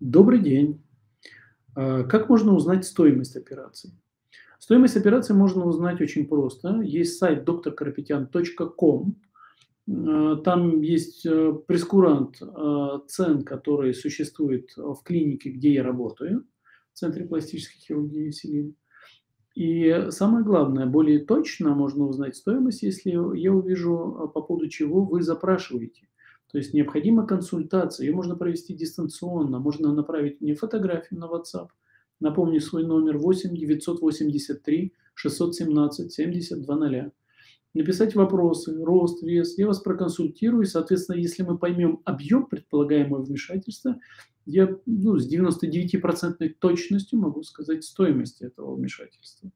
Добрый день. А, Как можно узнать стоимость операции? Стоимость операции можно узнать очень просто. Есть сайт drkarapetyan.com. А, Там есть э, прескурант э, цен, который существует в клинике, где я работаю, в Центре пластической хирургии Селин. И самое главное, более точно можно узнать стоимость, если я увижу, а, по поводу чего вы запрашиваете. То есть необходима консультация, ее можно провести дистанционно, можно направить мне фотографию на WhatsApp. Напомню свой номер 8 983 617 70 00. Написать вопросы, рост, вес, я вас проконсультирую, и, соответственно, если мы поймем объем предполагаемого вмешательства, я ну, с 99% точностью могу сказать стоимость этого вмешательства.